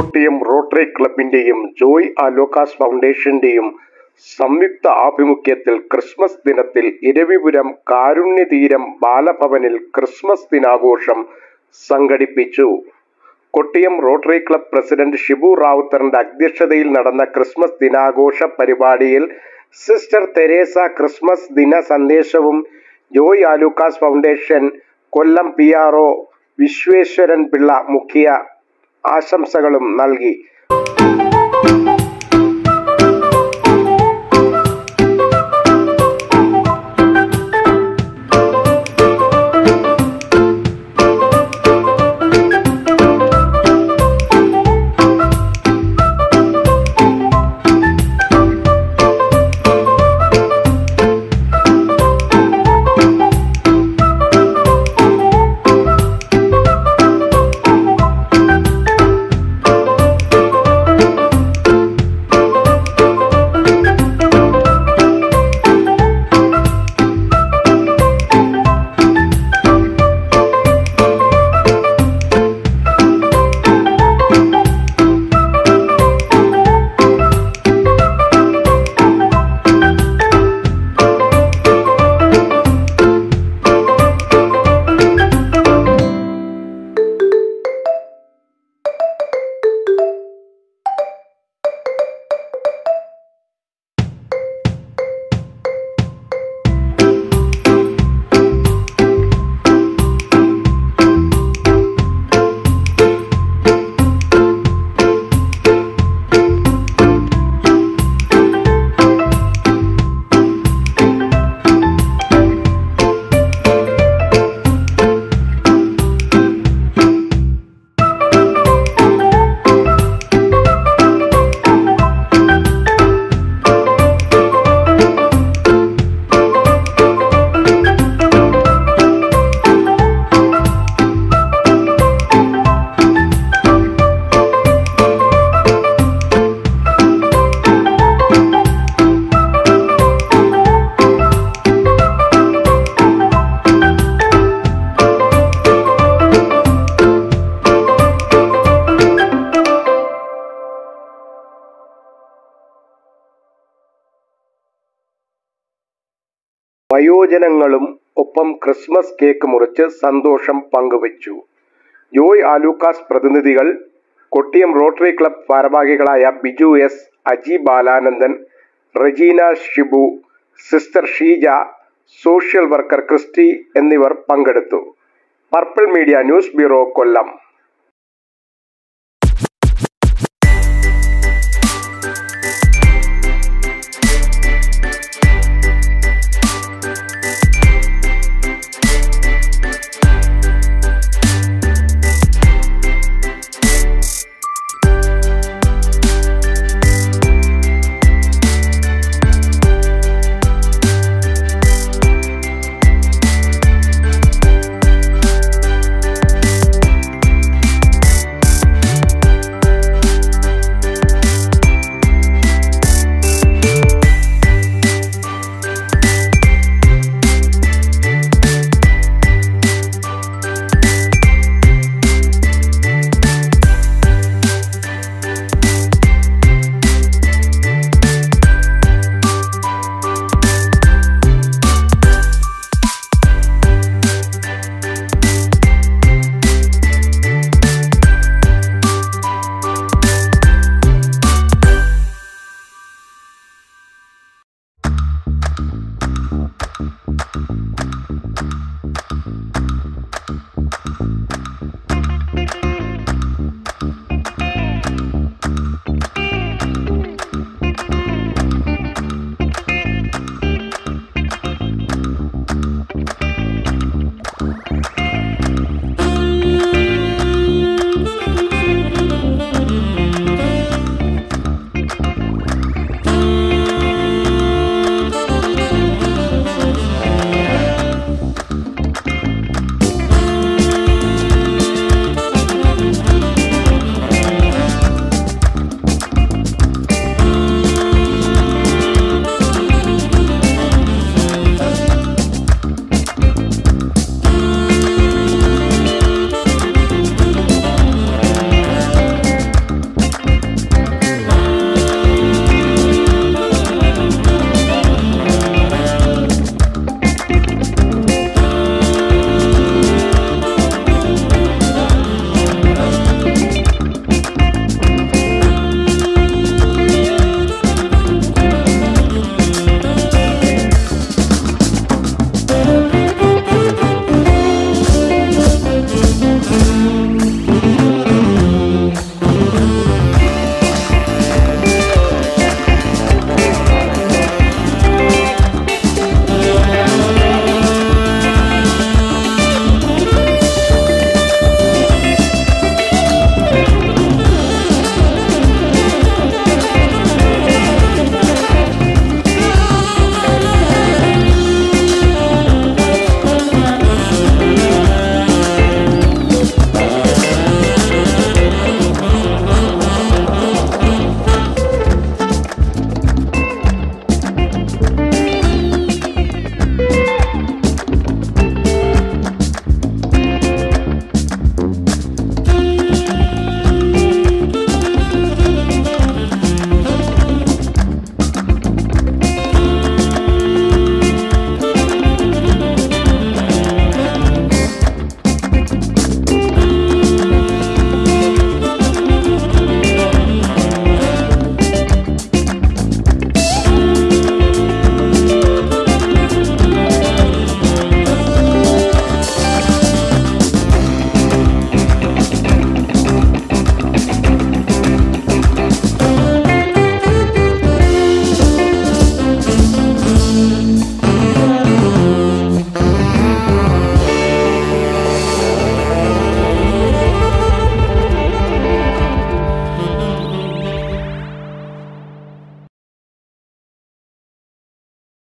Kottiyam rotary ക്ലബിന്റെയും ജോയ് ആലോക്കാസ് ഫൗണ്ടേഷന്റെയും സംയുക്ത ആഭിമുഖ്യത്തിൽ ക്രിസ്മസ് ദിനത്തിൽ ഇരവിപുരം കാരുണ്യതീരം ബാലഭവനിൽ ക്രിസ്മസ് ദിനാഘോഷം സംഘടിപ്പിച്ചു. Kottiyam Rotary club president Shibu റാവുത്തറിന്റെ അധ്യക്ഷതയിൽ നടന്ന ക്രിസ്മസ് ദിനാഘോഷ പരിപാടിയിൽ സിസ്റ്റർ തെരേസ ക്രിസ്മസ് ദിന സന്ദേശവും Joy Alukkas foundation Kollam P R O Vishweshwaran Pillai മുഖ്യ ആശംസകളും നൽകി. വയോജനങ്ങളും ഒപ്പം ക്രിസ്മസ് കേക്ക് മുറിച്ച് സന്തോഷം പങ്കുവച്ചു. ജോയ് ആലൂക്കാസ് പ്രതിനിധികൾ കൊട്ടിയം റോട്ടറി ക്ലബ് ഭാരവാഹികളായ Biju S Aji Balanandan Rejina Shibu sister Sheeja social worker Christy എന്നിവർ പങ്കെടുത്തു. Purple media news bureau Kollam.